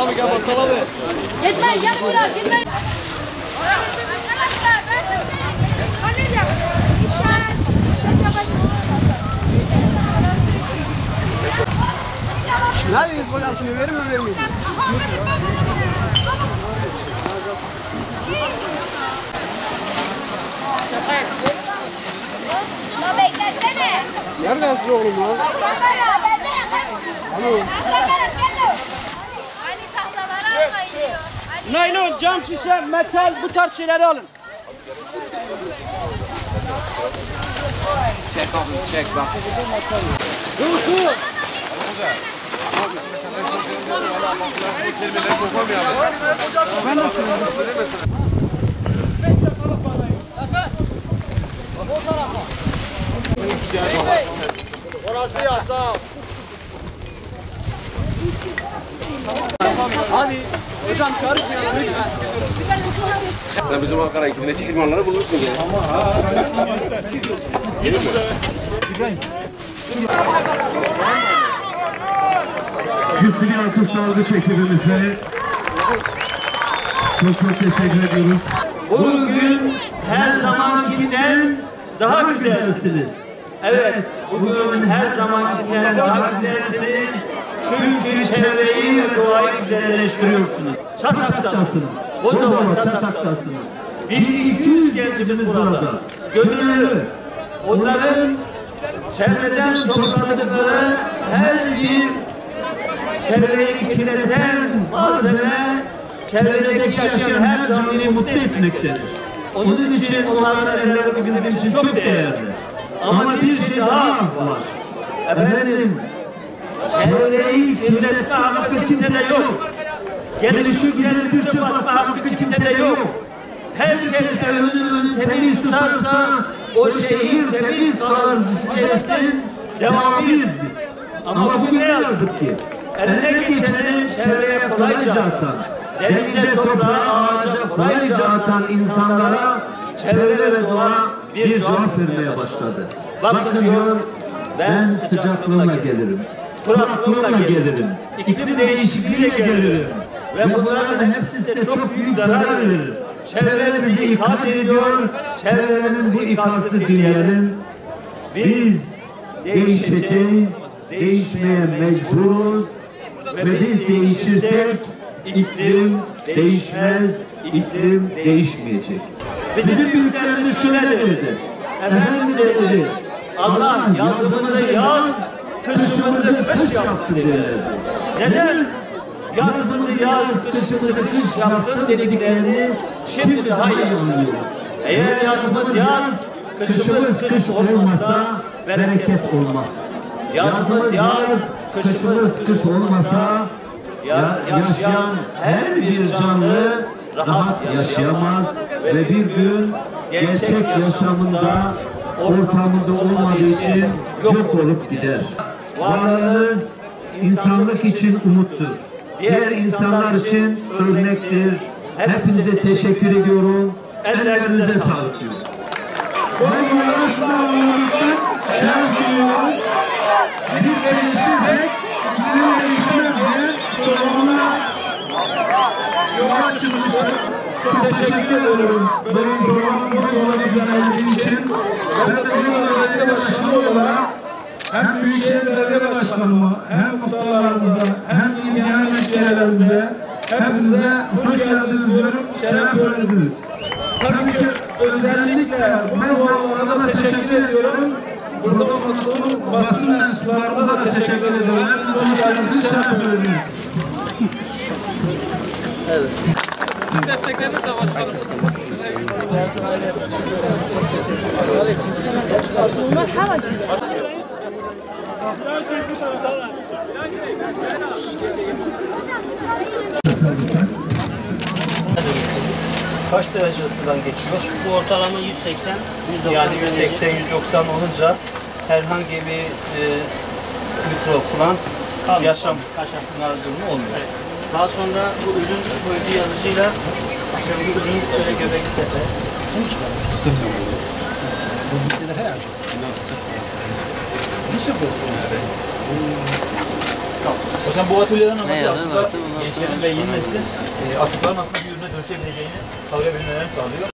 abi gel bakkal abi. Gitme gel buraya gitme. Neredeyiz bakalım şimdi verir mi vermeyin? Ya. Neredesin oğlum lan? Aslanlara Naylon, cam şişe, metal bu tarz şeyleri alın. Çek abi çek bak. Hadi hocam karışmayalım lütfen. Sen bizim Ankara ekibindeki ilmanları bulursun ya. Güçlü bir alkış dalgıç ekibimize. Çok çok teşekkür ediyoruz. Bugün her zamankinden daha güzelsiniz. Evet, bugün her zamankinden daha güzelsiniz. Çünkü çevreyi ve doğayı güzelleştiriyorsunuz. Çatak'tasınız. O zaman Çatak'tasınız. 1200 gencimiz burada. Gönüllü. Onların çevreden topladıkları her bir çevreyi kirleten malzeme çevredeki yaşayan her canlıyı mutlu etmektedir. Onun için onların elleri bizim için çok değerli. Ama bir şey daha var. Efendim, çevreyi kirletme hakkı kimsede yok. Gelişi gelip çöp atma hakkı kimsede yok. Herkes evinin önünü temiz tutarsa o şehir temiz kalır düşüncesinin devamıyız biz. Ama bugün ne yazık ki eline geçeni çevreye kolayca atan, denize, toprağa, ağaca kolayca atan insanlara çevre ve doğa bir cevap vermeye başladı. Bakın diyor, ben sıcaklığımla gelirim, kuraklığımla gelirim, iklim değişikliğiyle gelirim. ve bunların hepsi size çok büyük zarar verir. Çevremizi ikaz ediyor, çevrenin bu ikazını dinleyelim. Biz değişeceğiz, değişmeye mecburuz. Ve biz değişirsek iklim değişmez, iklim değişmeyecek. Bizim büyüklerimiz şöyle dedi. Efendim dedi, Allah yazımızı yaz, kışımızı kış yapsın derlerdi. Neden? Yazımızı yaz, kışımızı kış yapsın dediklerini şimdi daha iyi anlıyoruz. Eğer yazımız yaz, kışımız kış olmasa bereket olmaz. Yazımız yaz, kışımız kış olmasa ya, yaşayan her bir canlı rahat yaşayamaz ve bir gün gerçek yaşamında ortamında olmadığı için yok olup gider. Varlığınız insanlık için umuttur. Diğer insanlar için örnektir. Hepinize teşekkür ediyorum. Ellerinize sağlık diyorum. şeref duyuyoruz. Biz değişirsek iklim değişir diye sorumluluğuna yol açılmıştır. Çok teşekkür ediyorum benim programım bu yola düzenlendiği için. Ben de Bingöl Belediye Başkanı olarak hem Büyükşehir Belediye Başkanıma, hem muhtarlarımıza, hem il genel meclislerimize, hepinize hoş geldiniz diyorum, şeref verdiniz. Tabii ki özellikle bu olanlara da teşekkür ediyorum. Burada bulunduğum basın mensuplarına da teşekkür ediyorum. Hepiniz hoş geldiniz, şeref verdiniz. Destekleriniz de başkanım. Kaç derece ısıdan geçiyor? Bu ortalama 180, 190 Yani derece. 180-190 olunca herhangi bir e, mikrop falan Kalmıyor. yaşam Kaşar. durumu olmuyor. Daha sonra bu ürün üç boyutlu yazıcıyla işte bu ürün böyle Göbekli Tepe. Hocam bu atölyelerin amacı aslında gençlerin ve yeni neslin e, atıkların aslında bir ürüne dönüşebileceğini kavrayabilmelerini sağlıyor.